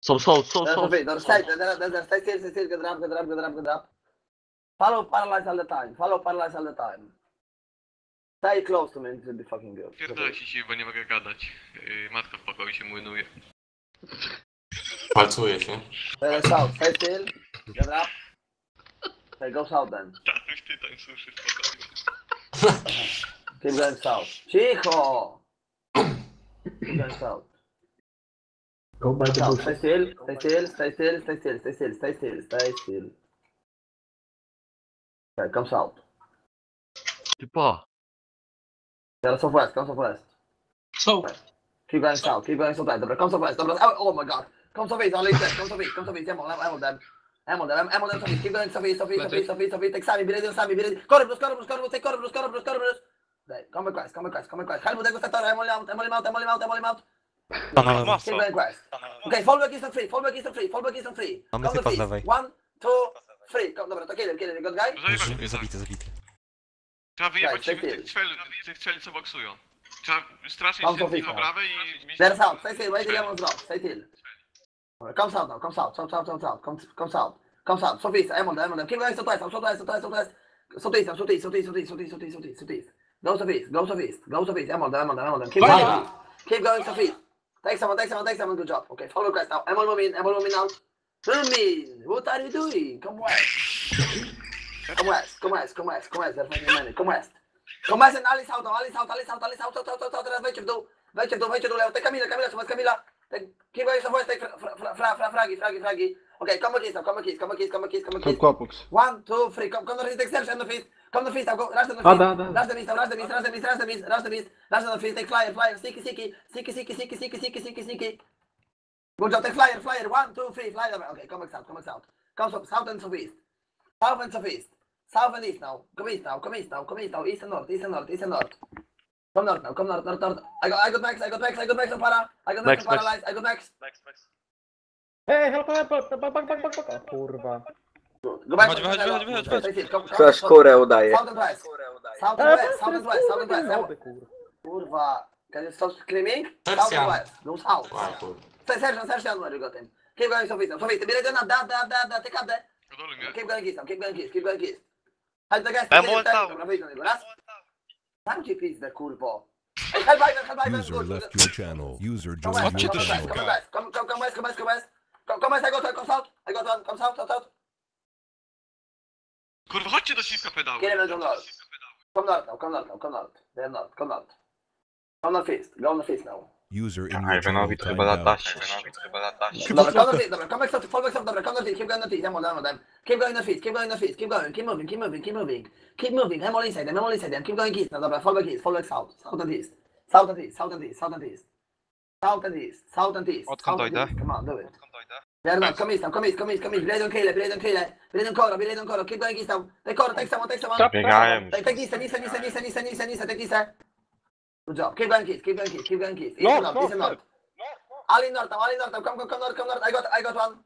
Są, są, są, są. Staj, staj, staj, drap, go drap, go drap, go drap. Follow paralyze all the time, follow paralyze all the time. Stay close to me, żeby fucking girl. Pierdolę się bo nie mogę gadać. Yy, matka w pokoju się młynuje. Palcuje się. Stay south, stay still, go drap. Stay go south then. Tatuś ty tam suszy w pokoju. Ty byłem south. Cicho! Ty byłem south. Então vai Não, sai selo, sai selo, sai selo, sai selo, sai selo, sai selo, sai selo. Come salto. Tipo. Ela só fast, come so fast. So. Keep going south, keep going south, dobra, come so fast, dobra. Oh, oh my god. Come so fast, I'll leave that, come so fast, come so fast, I'm on, I'm on them. I'm on them, I'm on fast, keep going so fast, so fast, so fast, so fast, so fast, take beleza, Sami, beleza. Corobros, corobros, corobros, Calma. Tunnel. Muscle. Keep going. Okay, free, fall back instant free, fall back instant free. Mamy typa z lewej. One, two, three. Go, dobra, to kiedy, kiedy, god guy? Zabity, tak. zabity. zabity. Trzeba wyjebać tak, tych, tych, co boksują. Trzeba strasznie się do prawej i... There's out, stay still, wait till I'm on drop, stay still. Comes out now, comes out, comes out, comes out, comes, out. Comes out, so fist, I'm on them, I'm on them. Keep going, so twice, so twice, so twice, so twice. So twice, so twice, so twice, so twice, so twice, so twice, so twice. Go so fist, go so fist, go so fist, I'm on them, I'm on them, I'm on them. Keep going, keep going so fist. Take someone. Take someone. Take someone. Good job. Okay. Follow Crest now. Moving. I'm on moving now. Moving. What are you doing? Come west. Come west. Come west. Come west. Come west. There's fucking many. Come west. Come west and Ali south. Ali south. Ali south. Ali south. South. South. South. South. Wejdźcie w dół. Wejdźcie w dół. Wejdźcie w dół. Take. Kamila. Słuchaj, Kamila. Take, keep going southwest. Take fra, fra, fra, fra, fragi. Fragi. Fragi. Okay. Come on, now. Come on, Come on, Come on, Come Kłopux. One, two, three. Come, come extension on the feet. Come northeast now. Go. Rush the A, northeast. da, da. Rush the east now. Rush the east. Rush the east. Rush the east. Rush the east. Rush the northeast. Take flyer. Flyer. Sneaky, sneaky. Sneaky, sneaky, sneaky, sneaky, sneaky, sneaky, sneaky. Good job. Take flyer. Flyer. One, two, three. Flyer. Okay. Come back south. Come back south. Come south. South and southeast. South and southeast. South and east now. Come east now. Come east now. Come east now. East and north. East and north. East and north. Come north now. Come north. North. North. I got. I got max. I got max. I got max on para. I got max Max, on max. paralyzed. I got max. Ej, help, help, help, help, help, help, help, help. Kurwa. Go back. Wychodź, Rod, Rod, Rod, Rod, Rod. Flash Corel daí. Salda Braz. Salda Braz, Salda Braz, Salda Braz. Curva. Cadê o salto creme? Salda Braz. Não salto. Sérgio, Sérgio, não é o que eu Keep going, Sofita. Sofita, bir dön da da da da tek adı. Keep going git, keep going git, keep going git. Hadi da guys. Ben monta. Tam GP'si de. User left your channel. User joined your channel. Come guys, come come come guys, come guys, come guys. Come come guys, I got one, come south. I got one, come south, south, south. Chodźcie do śliwka pedały. Kill him and go north. Come north now, come north now, come north. They're north, come north. Come north east. Go north east now. User in your channel Ivanowi to chyba lata się. Dobra, come north east, dobra, come back south, fall back south, dobra, come north east, keep going north east, I'm on them, I'm on them. Keep going north east, keep going north east, keep going, keep moving, keep moving, keep moving. Keep moving, I'm all inside them, I'm all inside them, keep going east, now, dobra, fall back east, fall back south, south and east. South and east, south and east, south and east. South and east, south and east. Odkąd dojdę? Come on, do it. They're not, come east come east, come east, come east, blade on Kale, blade on Kale, Vedete ancora, vedete ancora, ok, dove chi sta? Ricordo, testa, mo, testa, mo. Biegają. Tak, tak, nisa, nisa, nisa, nisa, nisa, nisa, nisa, tak, nisa. Good job. Keep going, keep going, keep going, kiss. Easy north, easy north. Ali north, Ali north, come, come, come north, come north. I got, I got one.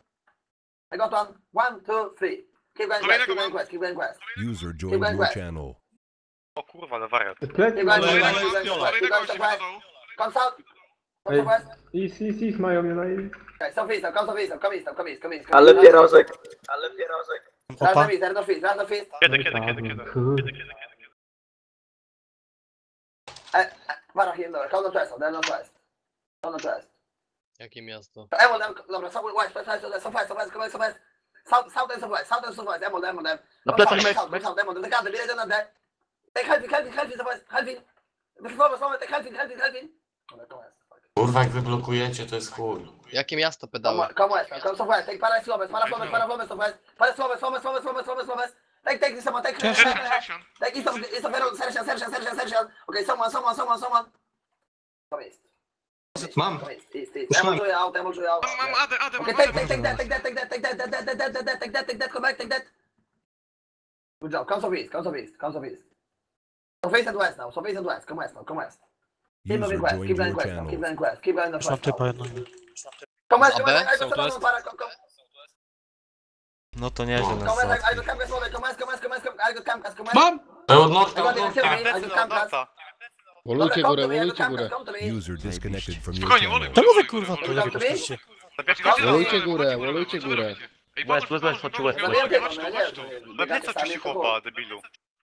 I got one. One, two, three. Keep going quest, keep going quest, keep going quest. User joined your channel. O kurwa, ale wariat. Keep going quest, keep going quest. Consult. Ej. East, east, east mają mnie na i... Okay, east, now, come east, now. Come east, come east, come east. Ale pierożek. Ale pierożek. Raz na east, raz north east, raz north east. Kiedy, kiedy, kiedy, kiedy? Kurwa. Eh, eh, Barachim, dobra, come northwest, now, then. Come northwest. Jakie miasto? Dobra. Na plecach Helvin, Helvin, Helvin, Helvin. Helvin, Helvin, Helvin. Dobra, fuck. Kurwa, jak wy blokujecie, to jest chuj. Jakie miasto Come pedały? west, come west, come southwest, take para Slovens, para Slovens, para Slovens, southwest. Para Slovens, Slovens, Slovens, Slovens, Slovens, Slovens. Take, take this someone, take, take, take, take, east of, east of Verona, Sersian, Sersian, Sersian, Sersian. Okay, someone, someone, someone, someone. Come east. Mam. Come east, east, east. Emol czuję out, emol czuję out. Mam, mam Adę, Adę, mam Okay, Adę. take, take, take that, take that, take that, take that, take that, take that, take that, take that, take that, come back, take that. Good job. Come southeast, come southeast, come southeast. Southeast and west now, southeast and west, come west now, come west. User joined your channel. Znam typa jednego. Come on, come on, I go come on, come on. No to nieźle nas Come on, come on, come on, come on, come on, come on, come on. Mam! I go come on, to górę, me, górę. to. User disconnected from your channel. To mówię kurwa to jak oczywiście. Wolujcie górę, wolujcie górę. West, West, West, chodź, West, No West. nie, no, Na ci chłopa, debilu.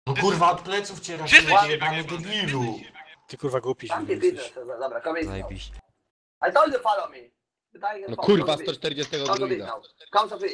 No kurwa, od pleców cię raczej jebany debilu. Ty kurwa głupi się Zamknij jesteś. dobra, come in. Zajebiście. I told you follow me. No kurwa, come to me. 140 Come to me druida. now. Come to me.